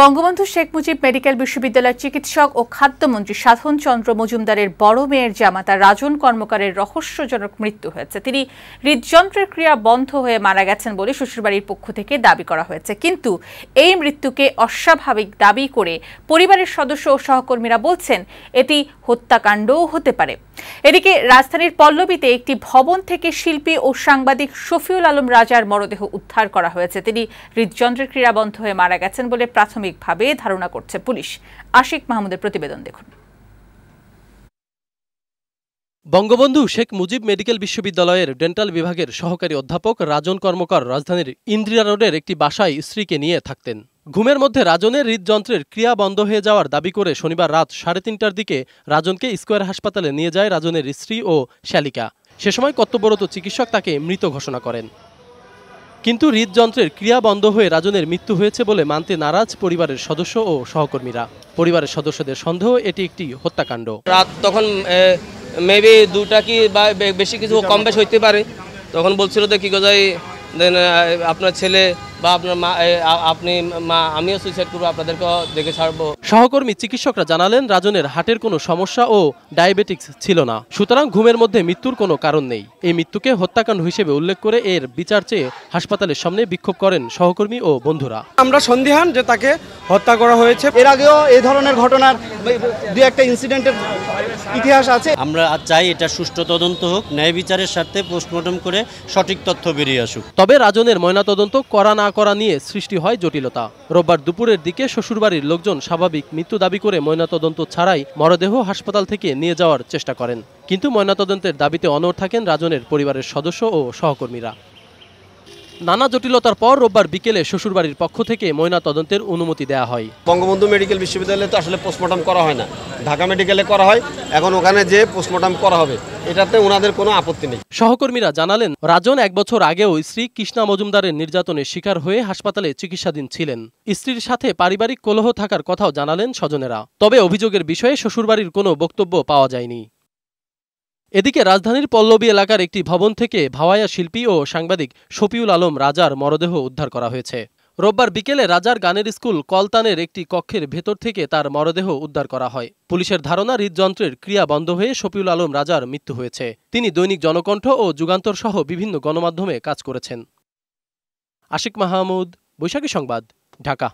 Bangabandhu Sheikh Mujib medical বিশ্ববিদ্যালয়ের চিকিৎসক ও খাদ্যমন্ত্রী সাধন চন্দ্র মজুমদারের বড় মেয়ের জামাতা রাজন কর্মকারের রহস্যজনক মৃত্যু হয়েছে। তিনি হৃদযন্ত্রের ক্রিয়া বন্ধ হয়ে মারা গেছেন বলে শ্বশুরবাড়ির পক্ষ থেকে দাবি করা হয়েছে। কিন্তু এই মৃত্যুকে অস্বাভাবিক দাবি করে পরিবারের সদস্য ও সহকর্মীরা বলছেন, এটি হত্যাকাণ্ডও হতে পারে। এদিকে রাজধানীর পল্লবীতে একটি ভবন থেকে শিল্পী ও সাংবাদিক শফিউল আলম রাজার মরদেহ উদ্ধার করা হয়েছে। তিনি হৃদযন্ত্রের ক্রিয়া বন্ধ হয়ে মারা গেছেন বলে প্রাথমিকভাবে ধারণা করছে পুলিশ। আশিক মাহমুদের প্রতিবেদন দেখুন। বঙ্গবন্ধু শেখ মুজিব মেডিকেল বিশ্ববিদ্যালয়ের ডেন্টাল বিভাগের সহকারী অধ্যাপক রাজন কর্মকার রাজধানীর ইন্দ্রিয়া রোডের একটি বাসায় স্ত্রীকে নিয়ে থাকতেন। ঘুমের মধ্যে রাজনের হৃদযন্ত্রের ক্রিয়া বন্ধ হয়ে যাওয়ার দাবি করে শনিবার রাত সাড়ে তিনটার দিকে রাজনকে স্কোয়ার হাসপাতালে নিয়ে যায় রাজনের স্ত্রী ও শ্যালিকা। সে সময় কর্তব্যরত চিকিৎসক তাকে মৃত ঘোষণা করেন। কিন্তু হৃদযন্ত্রের ক্রিয়া বন্ধ হয়ে রাজনের মৃত্যু হয়েছে বলে মানতে নারাজ পরিবারের সদস্য ও সহকর্মীরা। পরিবারের সদস্যদের সন্দেহ, এটি একটি হত্যাকাণ্ড। রাত তখন মেবি দুটা কি বা বেশি কিছু কম বেশ হইতে পারে। তখন বলছিল তো কি কোথায় দেন আপনার ছেলে বা আপনার মা আপনি মা আমিও সুইসাইড করব আপনাদেরকেও দেখে ছাড়বো। সহকর্মী চিকিৎসকরা জানালেন রাজনের হার্টের কোনো সমস্যা ও ডায়াবেটিক্স ছিল না। সুতরাং ঘুমের মধ্যে মৃত্যুর কোনো কারণ নেই। এই মৃত্যুকে হত্যাকাণ্ড হিসেবে উল্লেখ করে এর বিচার চেয়ে হাসপাতালের সামনে বিক্ষোভ করেন সহকর্মী ও বন্ধুরা। আমরা সন্দেহান যে তাকে হত্যা করা হয়েছে। এর আগেও এই ধরনের ঘটনার দু একটা ইনসিডেন্টের ইতিহাস আছে। আমরা চাই এটা সুষ্ঠু তদন্ত হোক ন্যায় বিচারের স্বার্থে পোস্টমর্টম করে সঠিক তথ্য বেরিয়ে আসুক। তবে রাজনের ময়নাতদন্ত করা না করা নিয়ে সৃষ্টি হয় জটিলতা। রোববার দুপুরের দিকে শ্বশুরবাড়ির লোকজন স্বাভাবিক মৃত্যু দাবি করে ময়নাতদন্ত ছাড়াই মরদেহ হাসপাতাল থেকে নিয়ে যাওয়ার চেষ্টা করেন। কিন্তু ময়নাতদন্তের দাবিতে অনড় থাকেন রাজনের পরিবারের সদস্য ও সহকর্মীরা। নানা জটিলতার পর রোববার বিকেলে শ্বশুরবাড়ির পক্ষ থেকে ময়নাতদন্তের অনুমতি দেওয়া হয়। বঙ্গবন্ধু মেডিকেল বিশ্ববিদ্যালয়ে তো আসলে পোস্টমর্টম করা হয় না। ঢাকা মেডিকেলে করা হয় এখন ওখানে যে পোস্টমর্টম করা হবে এটাতে ওনাদের কোনো আপত্তি নেই। সহকর্মীরা জানালেন রাজন এক বছর আগেও স্ত্রী কৃষ্ণা মজুমদারের নির্যাতনের শিকার হয়ে হাসপাতালে চিকিৎসাধীন ছিলেন। স্ত্রীর সাথে পারিবারিক কলহ থাকার কথাও জানালেন স্বজনেরা। তবে অভিযোগের বিষয়ে শ্বশুরবাড়ির কোনো বক্তব্য পাওয়া যায়নি। এদিকে রাজধানীর পল্লবী এলাকার একটি ভবন থেকে ভাওয়াইয়া শিল্পী ও সাংবাদিক শফিউল আলম রাজার মরদেহ উদ্ধার করা হয়েছে। রোববার বিকেলে রাজার গানের স্কুল কলতানের একটি কক্ষের ভেতর থেকে তার মরদেহ উদ্ধার করা হয়। পুলিশের ধারণা, হৃদযন্ত্রের ক্রিয়া বন্ধ হয়ে শফিউল আলম রাজার মৃত্যু হয়েছে। তিনি দৈনিক জনকণ্ঠ ও যুগান্তর সহ বিভিন্ন গণমাধ্যমে কাজ করেছেন। আশিক মাহমুদ, বৈশাখী সংবাদ, ঢাকা।